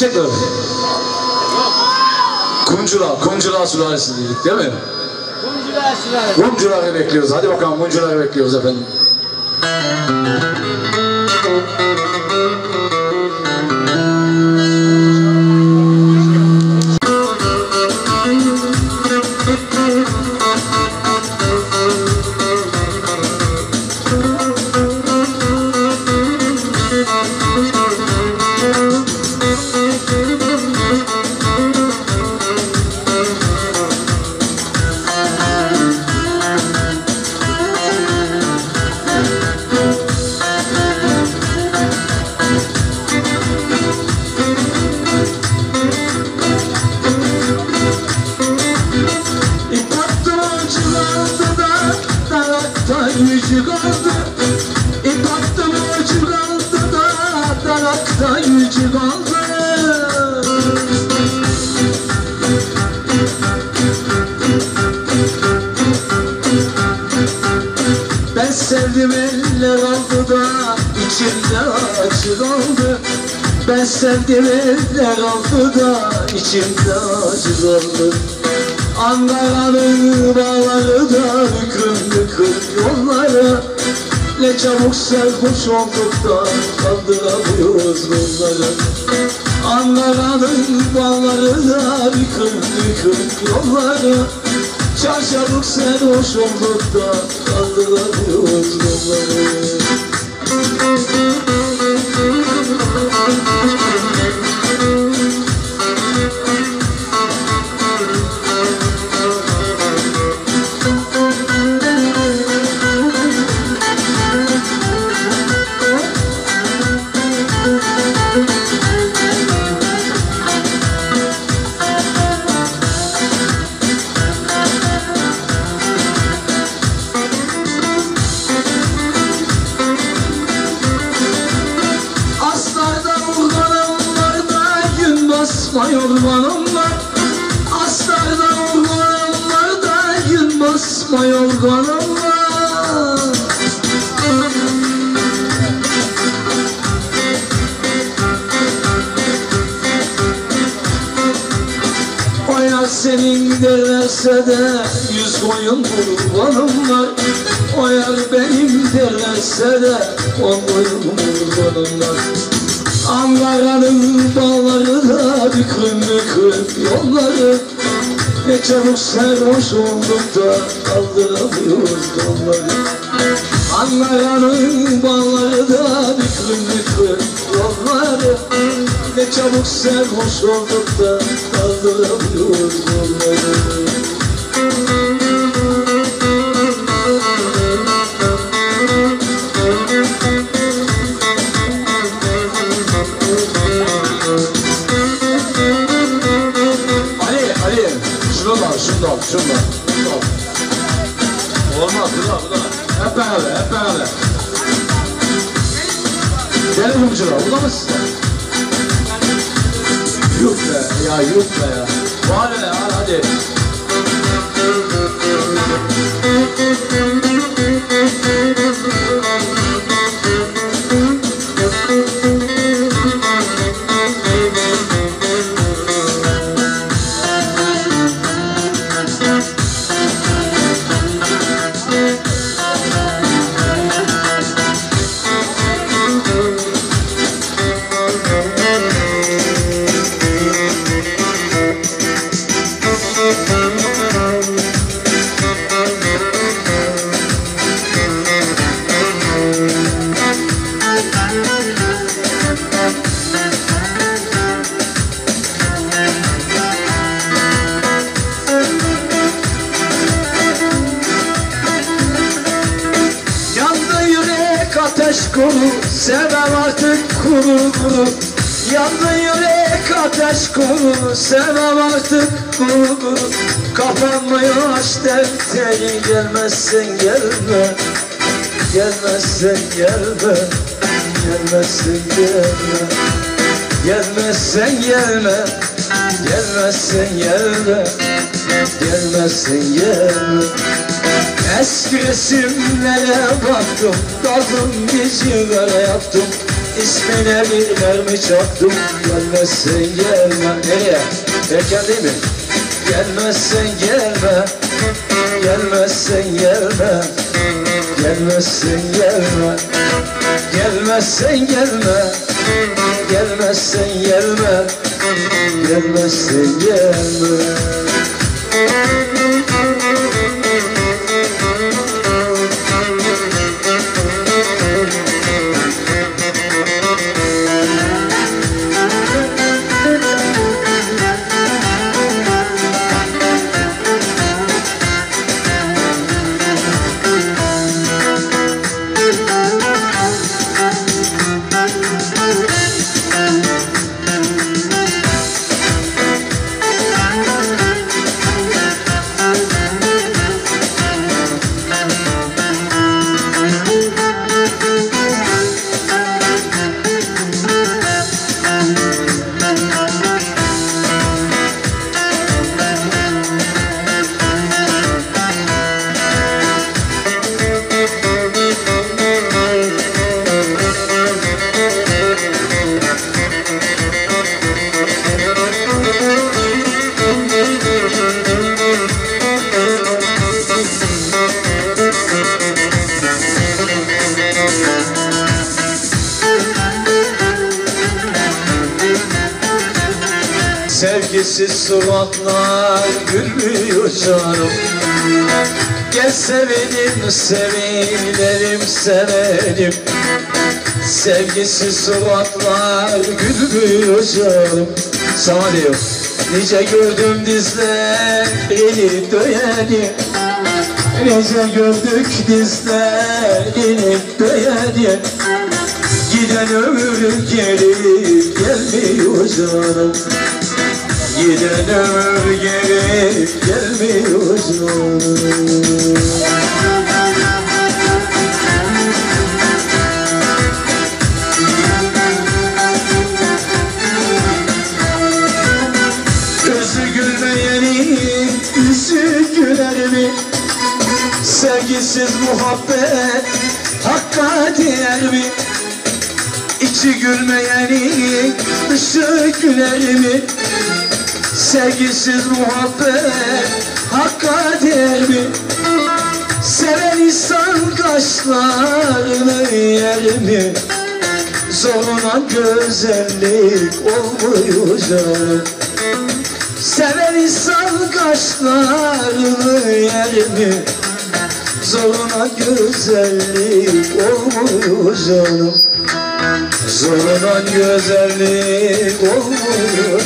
İçecekler mi? Kuncula, Kuncula sülalesi dedik değil mi? Kumcular sürer. Kumcuları bekliyoruz. Hadi bakalım Kumcuları bekliyoruz efendim. Ben sevdim eller aldı da içimde acı kaldı Ben sevdim eller aldı da içimde acı kaldı Ankara'nın bağları da hüküm hüküm yolları. Ne çabuk serhoş olduk da kaldıramıyoruz bunları. Ankara'nın bağları da hüküm hüküm yolları Çarşafık serhoş olduk da kaldıramıyoruz bunları Aslarda var Oynar senin derlerse de yüz koyun kurbanım var. Oyar benim derlerse de on koyun kurbanım var. Ankara'nın bağları da büküm büküm yolları. Ne çabuk serhoş olduk da kaldıramıyoruz onları Ankara'nın bağları da büküm büküm yolları. Ne çabuk serhoş olduk da kaldıramıyoruz onları Ali, Ali. Şunu da al, şunu da al, Olmaz, bu da, bu da. Hep beraber, hep beraber. Gel kumcular, bu da mı sizde? Yuh be, ya yuh be ya. Var ya, hadi. Kuru Sevmem artık Kapanmıyor aç defteri Gelmezsen gelme. Gelmezsen gelme Gelmezsen gelme. Gelmezsen gelme Gelmezsen gelme. Gelmezsen gelme. Eski resimlere baktım Kaldım sigara yaptım İsmine bir mermi çaktım Gelmezsen gelme. Nereye? Erken değil mi? Gelmezsen gelme. Gelmezsen gelme. Gelmezsen gelme. Gelmezsen gelme. Gelmezsen gelme. Gelmezsen gelme Sevgisiz suratlar gülmüyor canım. Gel sevelim sevilelim sevelim. Sevgisiz suratlar gülmüyor canım. Sana diyor Nice gördüm dizlerini döyeni Nice gördük dizlerini döyeni Giden ömür geri gelmiyor canım Giden ömür geri gelmiyor canım Gözü gülmeyeni yüzü güler mi? Sevgisiz muhabbet hakka değer mi? İçi gülmeyeni dışı güler mi? Sevgisiz muhabbet hakka değer mi? Seven insan kaşlarını yer mi? Zoruna güzellik olmuyor canım Seven insan kaşlarını yer mi? Zoruna güzellik olmuyor Zoruna güzellik olmuyor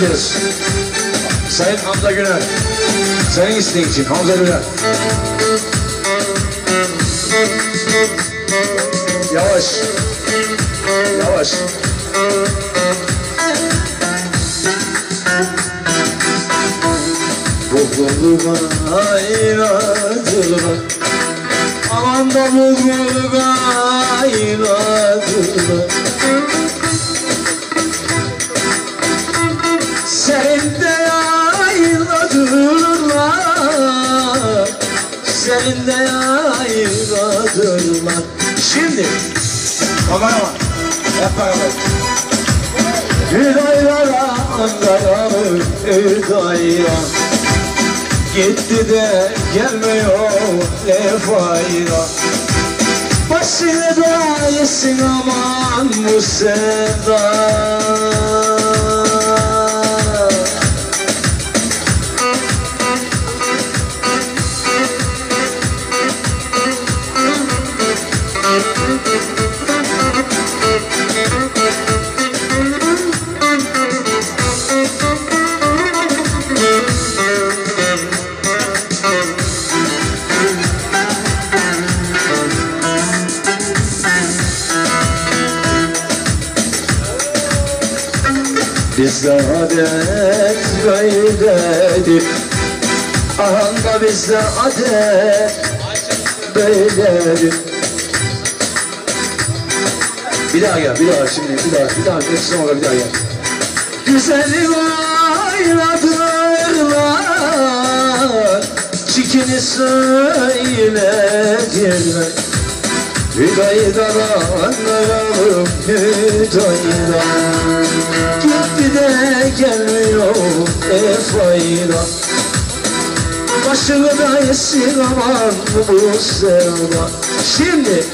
ediyoruz. Sayın Hamza Güner. Senin isteğin için Hamza Güner. Yavaş. Yavaş. Bu kulluğa inadırma Aman da bu kulluğa Senin de yayladırlar Şimdi Kameraman Hep beraber. Hüdaylara dayanır Hüdayra Gitti de gelmiyor ne fayda Başını da yesin aman bu sevda adet böyledir Ahanda bizde adet böyledir Bir daha gel, bir daha şimdi, bir daha, bir daha, hepsine orada bir daha gel. Güzeli oynadırlar, çikini söylediler. Hüdaydan anlarım Hüdaydan Gitti de gelmiyor e fayda Başını da yesin aman bu sevda. Şimdi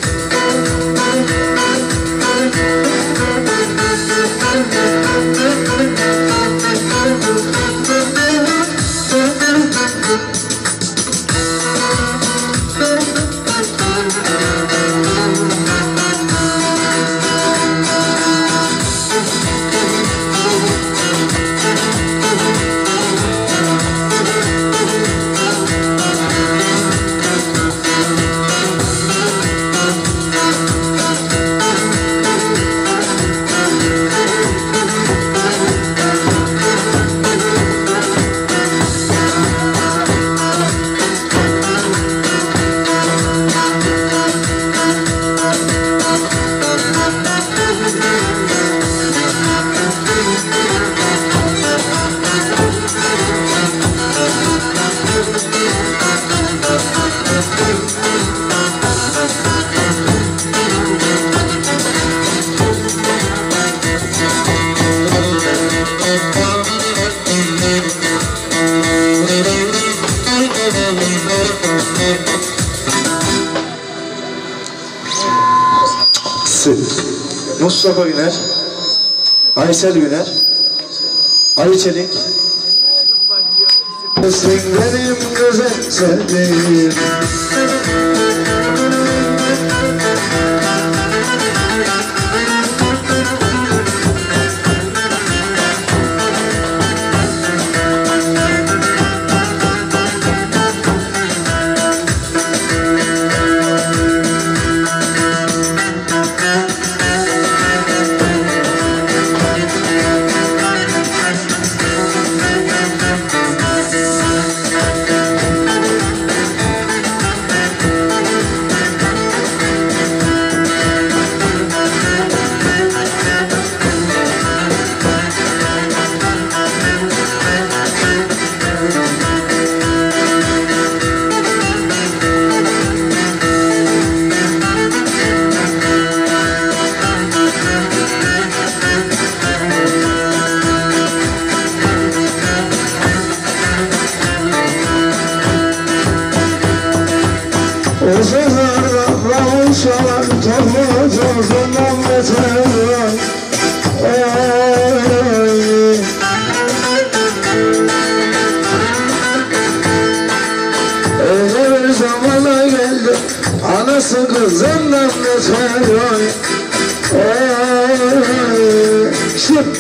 Mustafa Güner Aysel Güner Ali Çelik. Sen benim güzel sevdiğim Sefer kavuşan Tavuz uzundan beter Ey Öyle bir geldi Anası kızından beter Ey Şimdi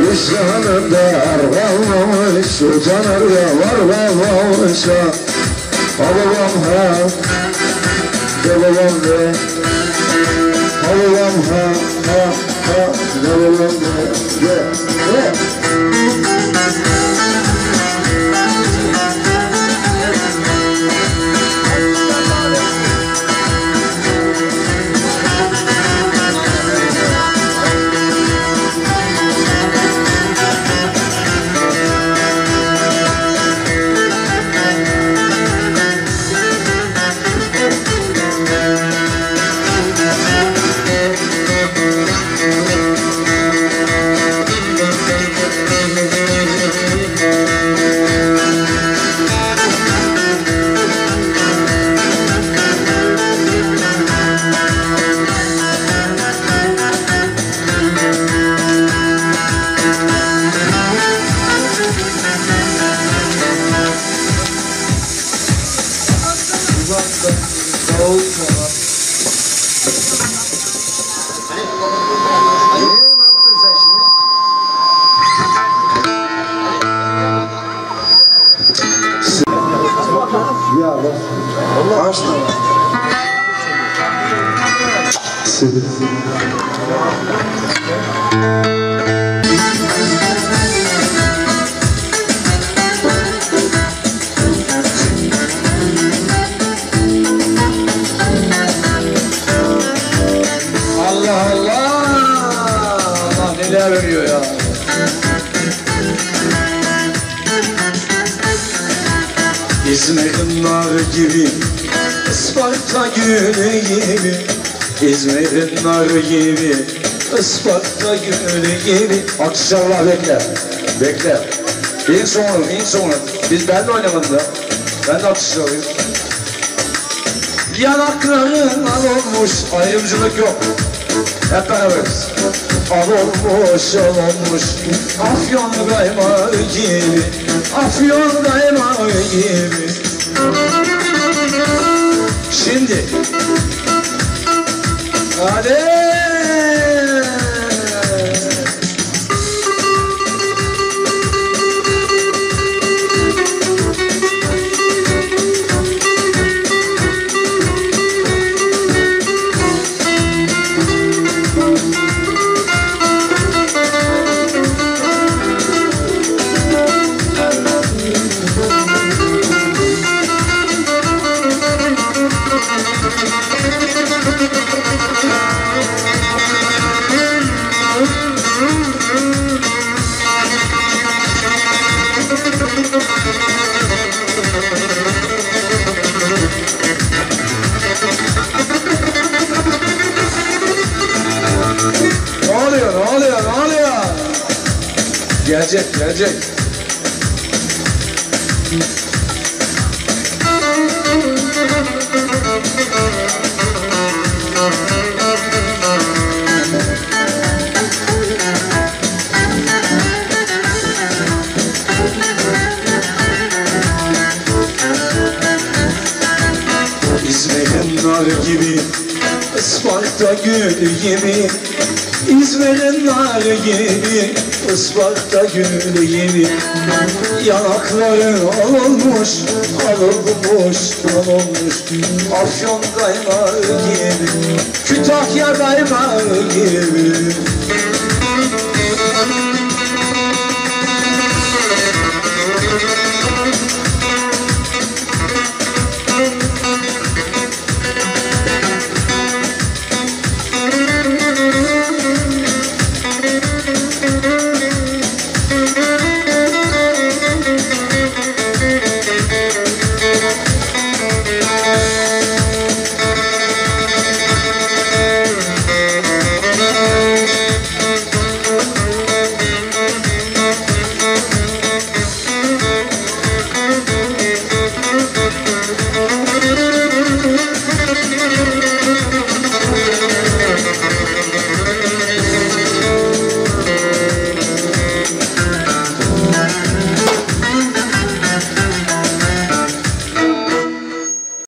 Vicdanında yer kalmamış Utanır ya var kalmamış Ha babam ha De babam de Ha babam ha ha ha De babam de De Ya bak. Allah aşkına. Sil. Gibi Isparta gülü gibi İzmir'in nar gibi Isparta gülü gibi Alkışlarla bekle. Bekle. İn sonra, in sonra. Biz ben de oynamadım da. Ben de alkışlarlayım. Yanakların al olmuş. Ayrımcılık yok. Hep beraberiz. Al olmuş al olmuş Afyon kaymağı gibi Afyon kaymağı gibi Şimdi. Hadi. Gelecek, gelecek. İzmir'in nar gibi Isparta gülü gibi İzmir'in nar gibi Isparta gülü gibi Yanakların olmuş Alınmış, alınmış Afyon kaymağı gibi Kütahya kaymağı gibi